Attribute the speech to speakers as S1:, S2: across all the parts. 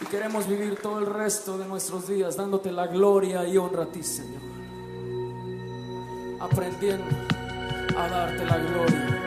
S1: Y queremos vivir todo el resto de nuestros días dándote la gloria y honra a ti, Señor. Aprendiendo a darte la gloria.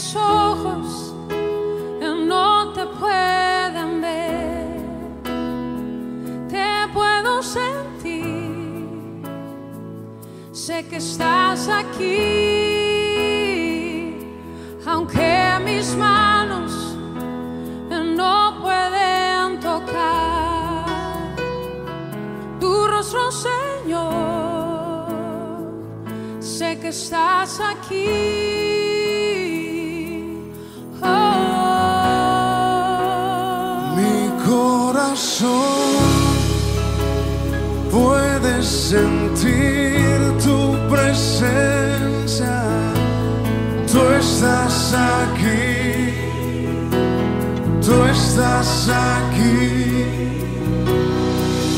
S1: Mis ojos no te puedan ver, te puedo sentir. Sé que estás aquí, aunque mis manos no pueden tocar tu rostro, Señor, sé que estás aquí.
S2: Sentir tu presencia. Tú estás aquí. Tú estás aquí.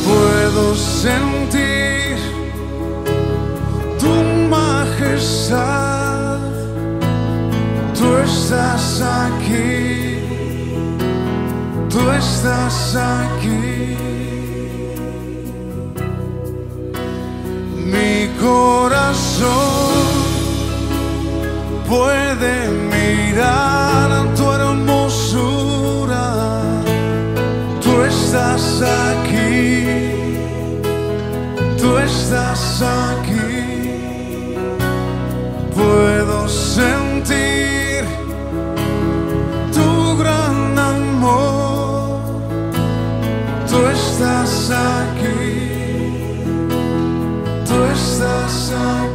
S2: Puedo sentir tu majestad. Tú estás aquí. Tú estás aquí. Mi corazón puede mirar tu hermosura. Tú estás aquí. Tú estás aquí. Puedo sentir tu gran amor. Tú estás aquí. Estás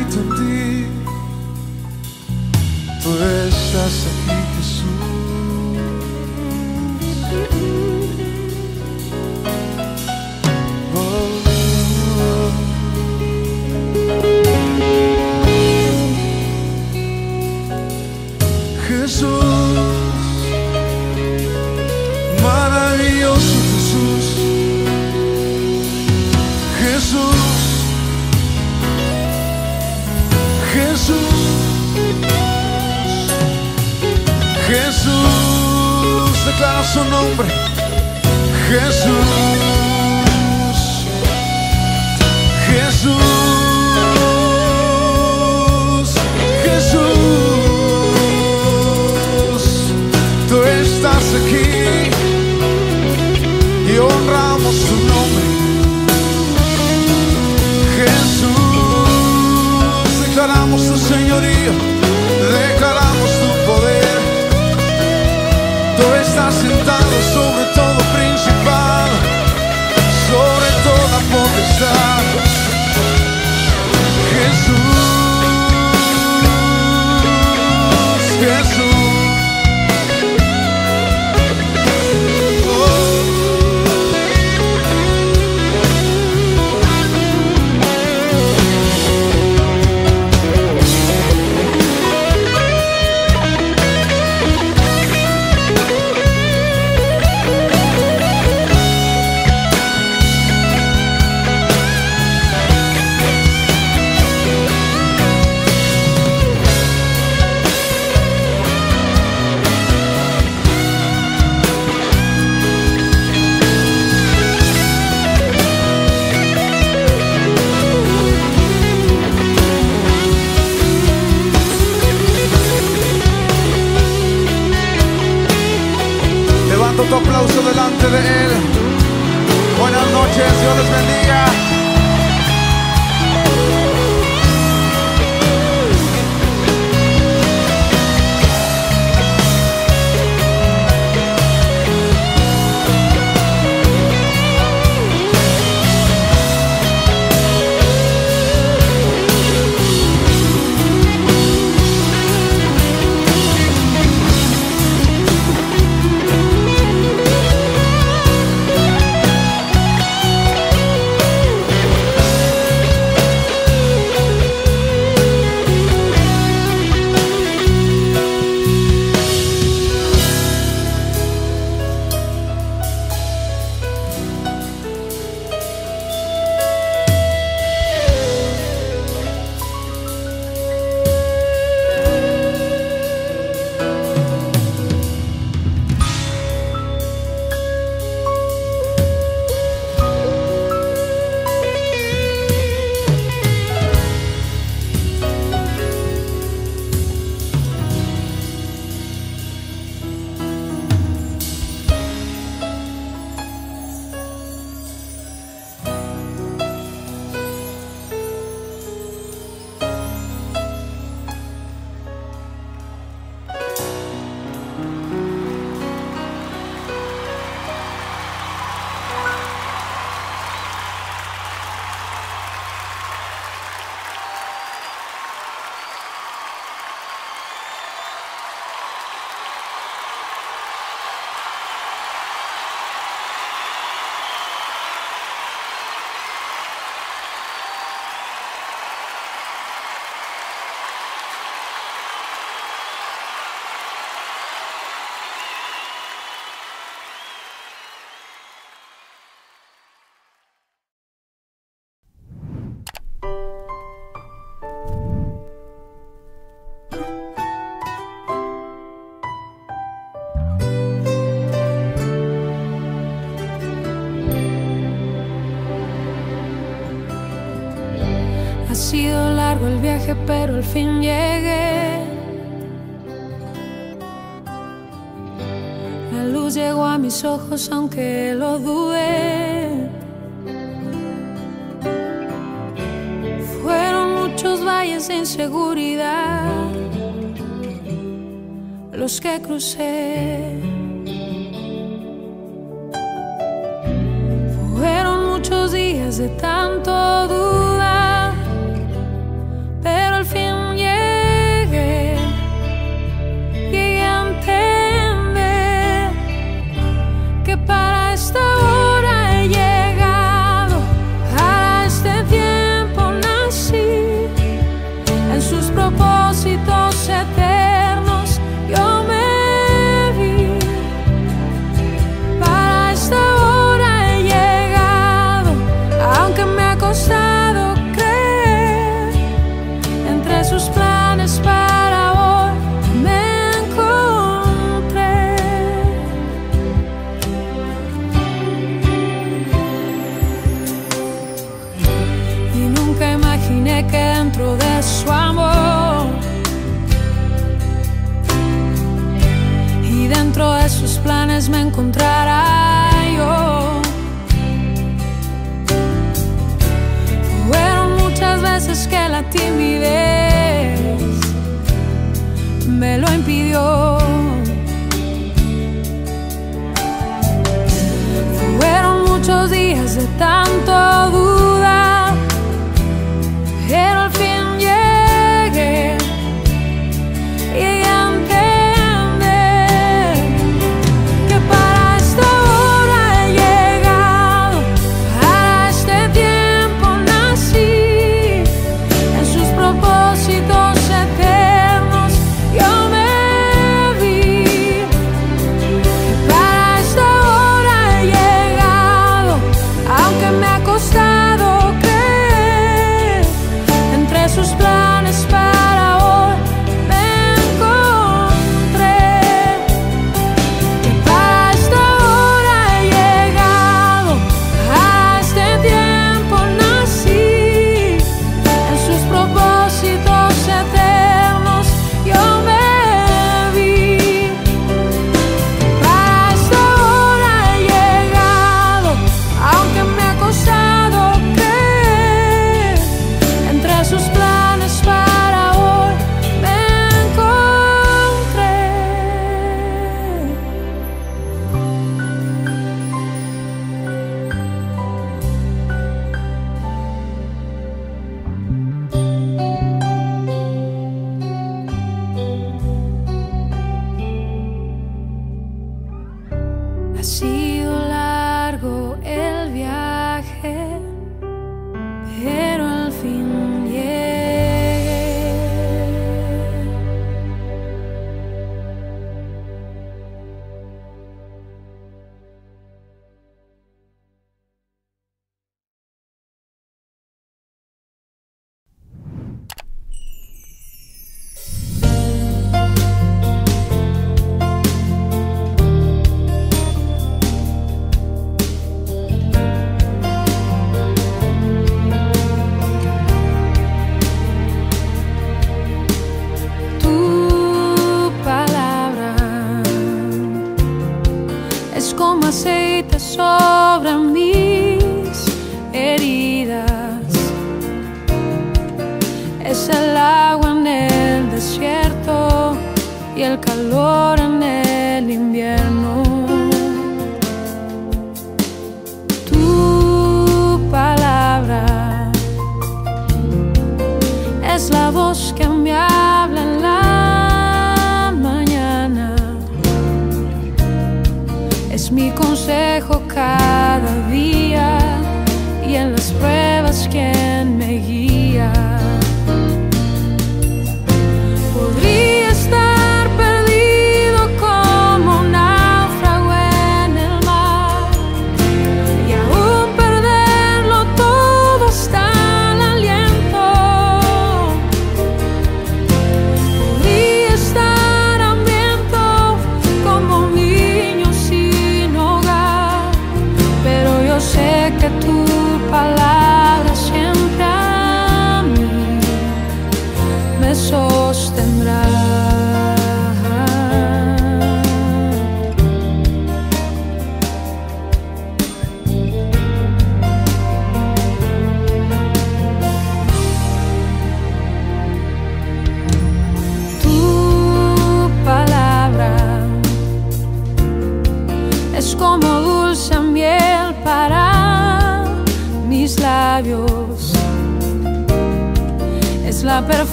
S2: αιτούντι το έσχασα και σου está su nombre, Jesús, Jesús, Jesús, tú estás aquí y honramos tu nombre, Jesús, declaramos tu señorío. Tá sentado sobre todo
S1: príncipe. pero al fin llegué. La luz llegó a mis ojos, aunque lo dudé. Fueron muchos valles de inseguridad los que crucé. Fueron muchos días de tanto dudar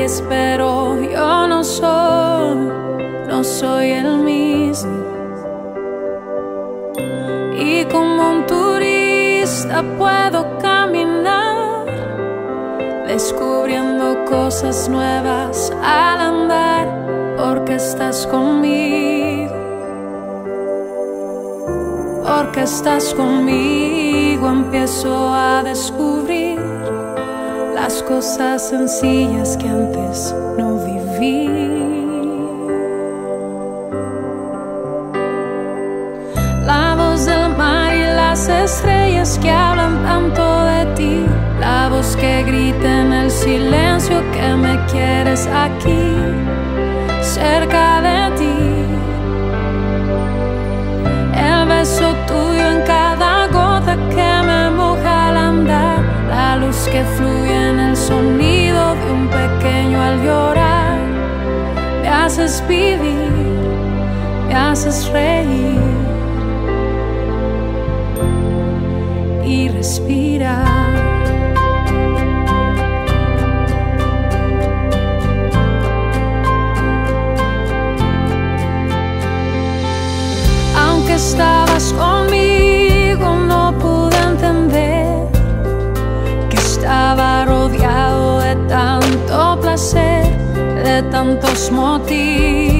S1: calles, pero yo no soy, no soy el mismo. Y como un turista puedo caminar, descubriendo cosas nuevas al andar, porque estás conmigo. Porque estás conmigo, empiezo a descubrir las cosas sencillas que antes no viví. La voz del mar y las estrellas que hablan tanto de ti. La voz que grita en el silencio que me quieres aquí, cerca de ti. El beso tuyo en cada gota que me moja al andar. La luz que fluye sonido de un pequeño al llorar. Me haces vivir, me haces reír y respirar. Aunque estabas conmigo, ήταν το σμότι.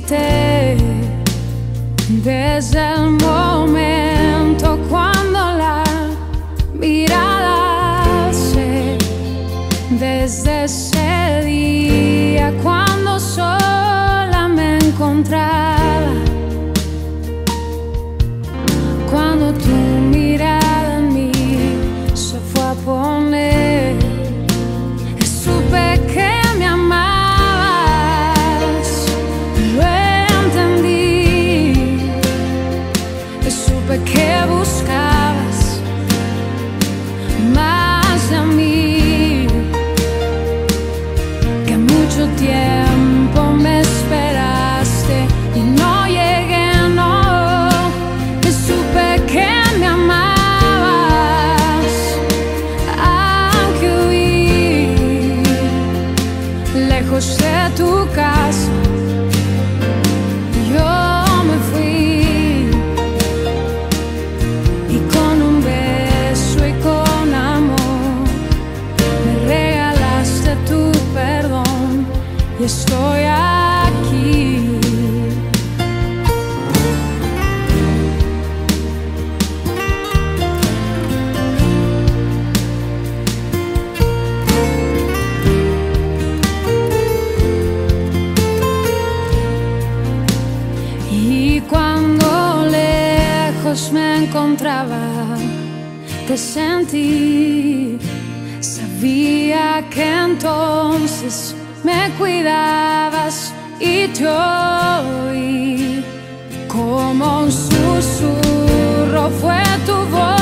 S1: te. sentí. Sabía que entonces me cuidabas y yo oí como un susurro fue tu voz.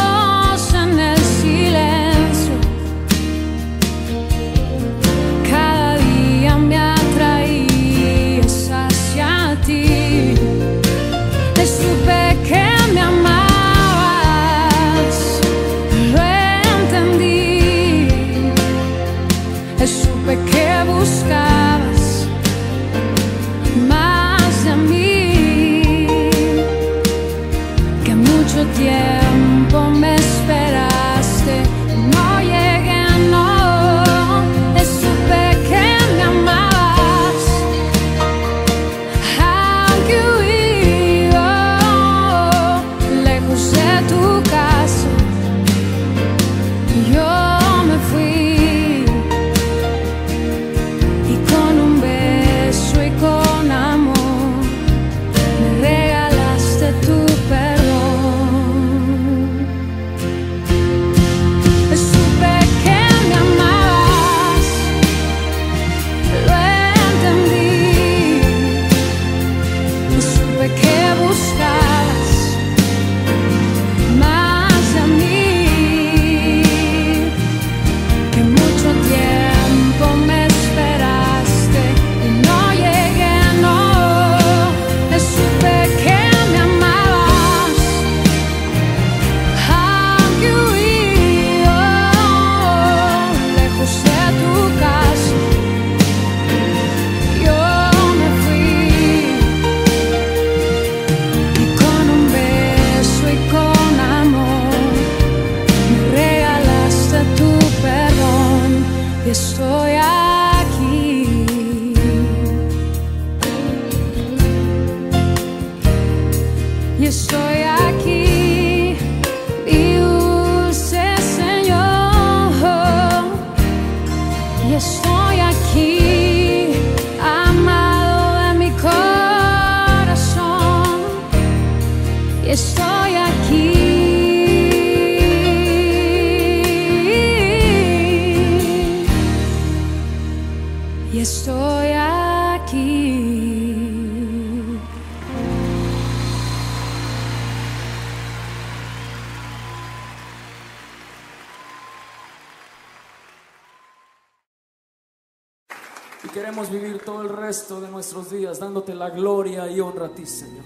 S1: Y queremos vivir todo el resto de nuestros días dándote la gloria y honra a ti, Señor.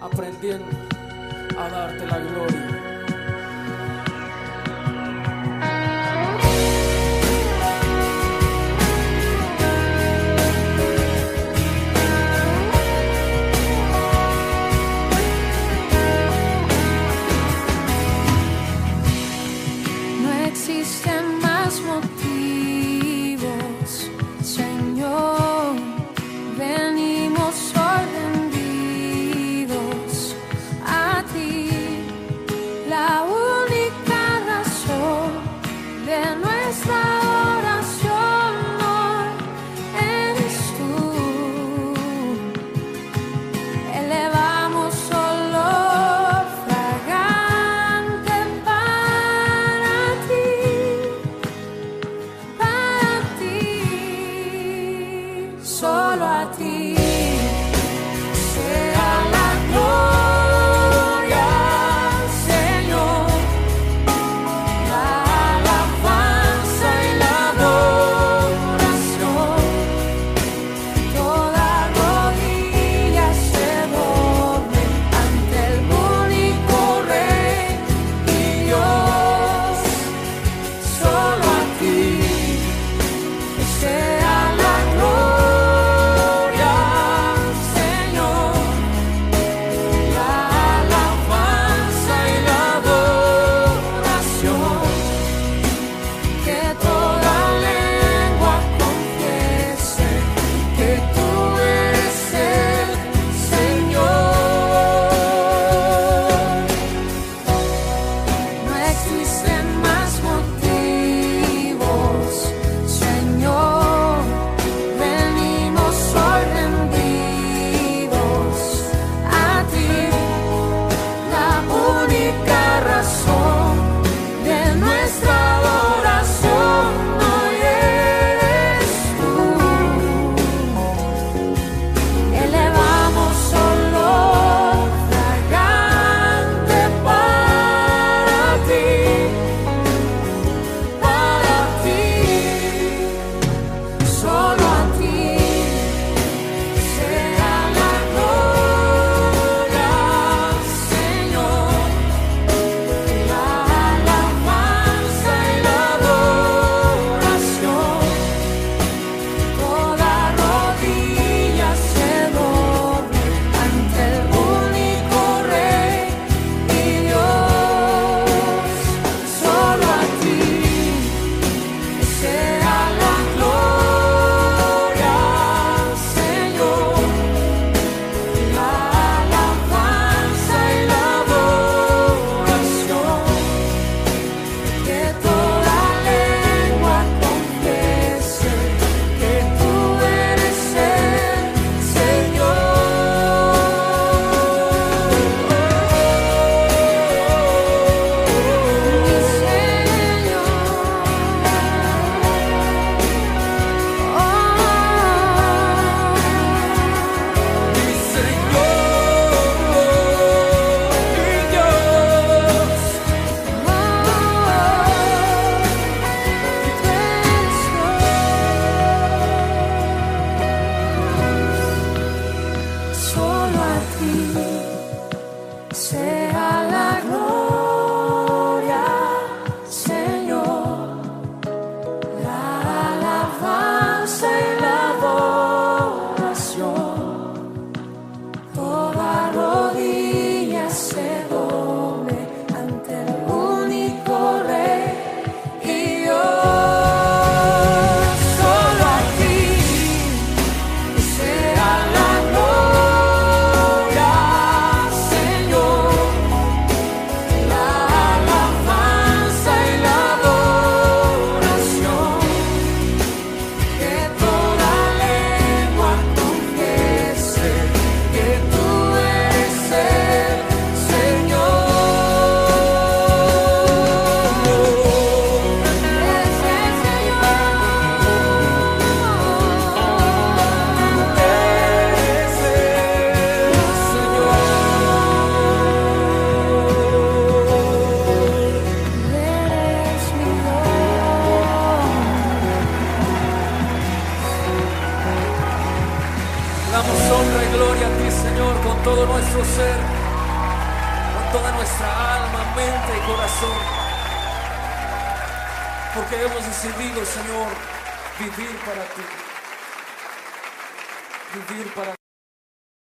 S1: Aprendiendo a darte la gloria.